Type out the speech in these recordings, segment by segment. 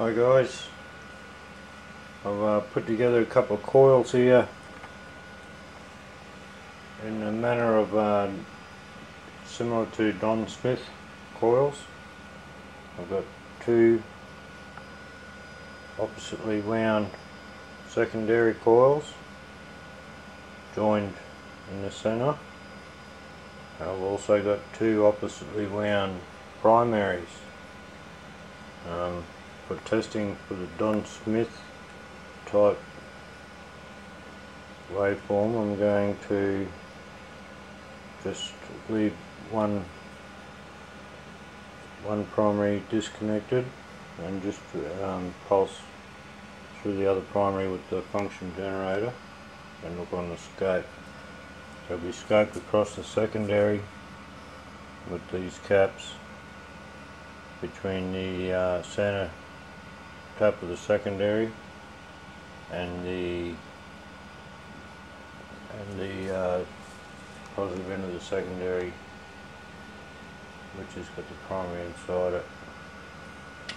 Hi guys, I've uh, put together a couple of coils here in the manner of uh, similar to Don Smith coils. I've got two oppositely wound secondary coils joined in the center. I've also got two oppositely wound primaries. Um, for testing for the Don Smith type waveform I'm going to just leave one one primary disconnected and just um, pulse through the other primary with the function generator and look on the scope. So we scoped across the secondary with these caps between the uh, center tap of the secondary and the and the uh, positive end of the secondary which has got the primary inside it.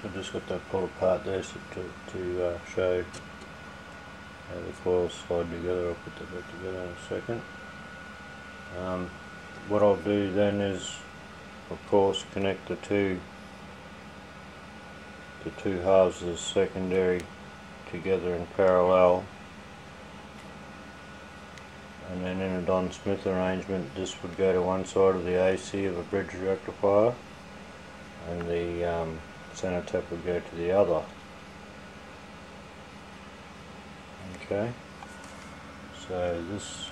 I've just got that pulled apart there so to, to uh, show how the coils slide together. I'll put that back together in a second. Um, what I'll do then is of course connect the two the two the secondary together in parallel. And then in a Don Smith arrangement this would go to one side of the AC of a bridge rectifier and the um, center tap would go to the other. Okay. So this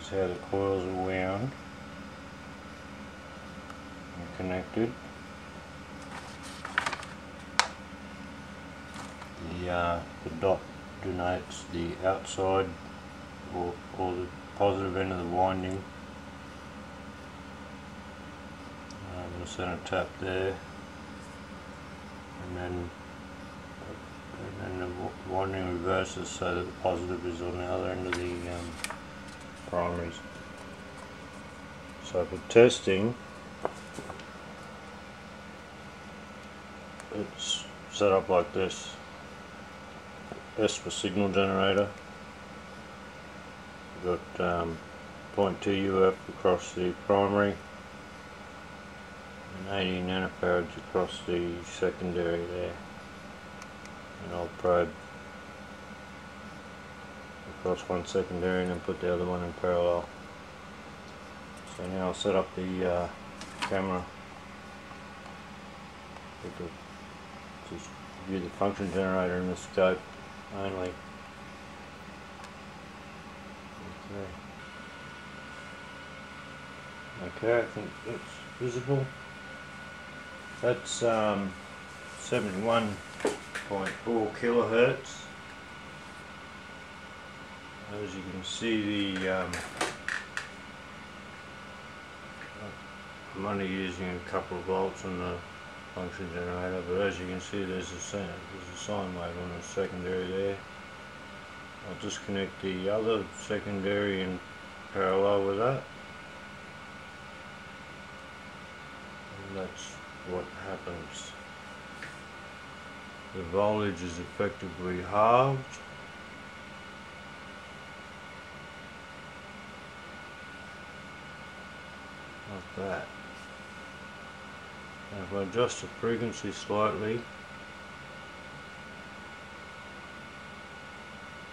is how the coils are wound and connected the, uh, the dot denotes the outside or, or the positive end of the winding. Um, the center tap there. And then and then the winding reverses so that the positive is on the other end of the um, primaries. So for testing it's set up like this S for signal generator. We've got um, 0.2 UF across the primary and 80 nanofarads across the secondary there. And I'll probe across one secondary and then put the other one in parallel. So now I'll set up the uh, camera to just view the function generator in the scope only. Okay. Okay, I think that's visible. That's um, 71.4 kilohertz. As you can see, the um, I'm only using a couple of volts on the function generator but as you can see there's a, there's a sine wave on the secondary there. I'll disconnect the other secondary in parallel with that. And that's what happens. The voltage is effectively halved. Like that if I adjust the frequency slightly,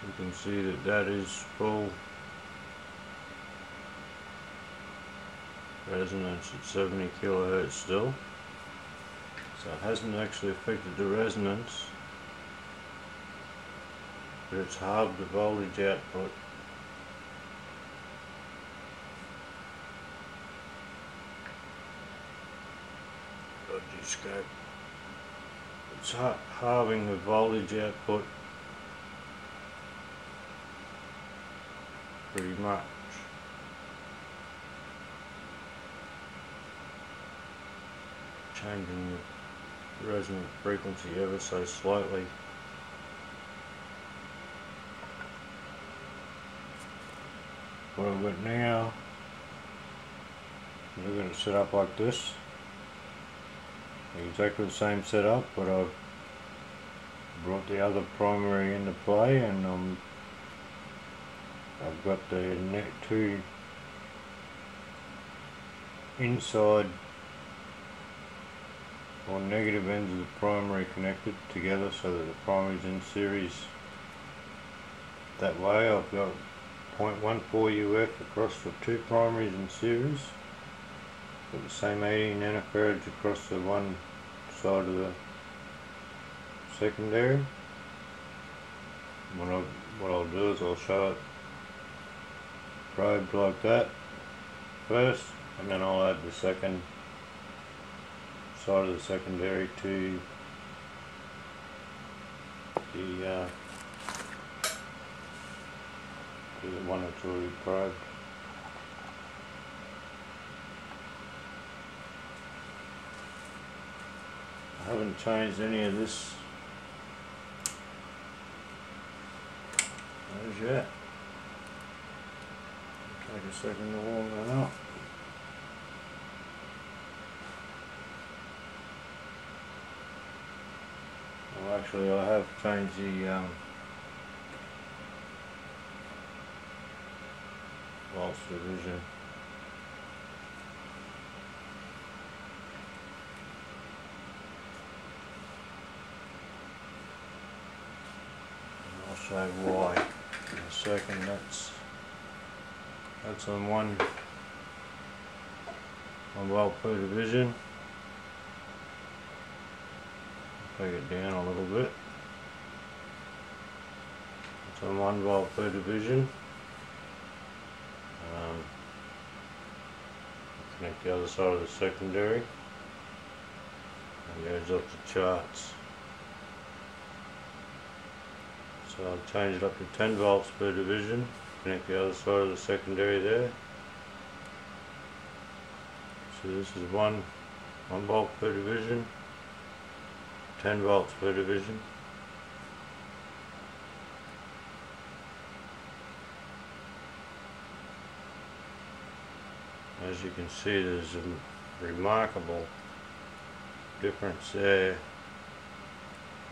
you can see that that is full resonance at 70 kilohertz still. So it hasn't actually affected the resonance, but it's halved the voltage output It's halving the voltage output pretty much. Changing the resonant frequency ever so slightly. What I've got now, we're going to set up like this exactly the same setup but I've brought the other primary into play and um, I've got the two inside or negative ends of the primary connected together so that the primary is in series that way. I've got 0.14 UF across the two primaries in series. Got the same 18 nanofarads across the one side of the secondary. What I'll, what I'll do is I'll show it probed like that first and then I'll add the second side of the secondary to the uh, to the one that's already probed. I haven't changed any of this as yet. Take a second to warm that up. Well, actually, I have changed the um, volts division. Show why in a second. That's that's on one one volt per division. Take it down a little bit. It's on one volt per division. Um, connect the other side of the secondary and goes up the charts. So I'll change it up to 10 volts per division, connect the other side of the secondary there. So this is one, one volt per division, 10 volts per division. As you can see, there's a remarkable difference there.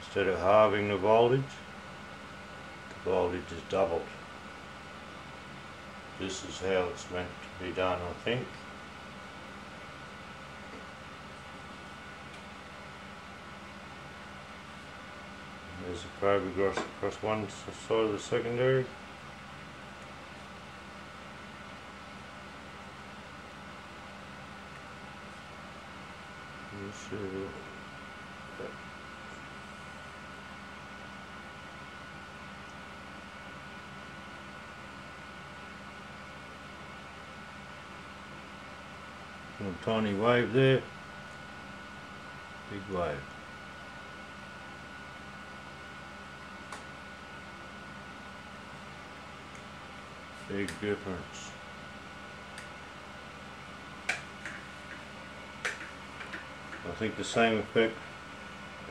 Instead of halving the voltage, voltage is doubled. This is how it's meant to be done, I think. There's a probe across, across one side of the secondary. You should- Little tiny wave there. Big wave. Big difference. I think the same effect,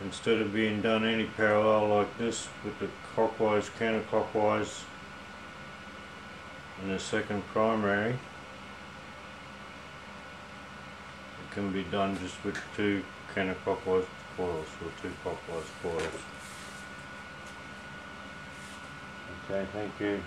instead of being done any parallel like this with the clockwise, counterclockwise in the second primary, it can be done just with two counterclockwise coils or two clockwise coils. Okay, thank you.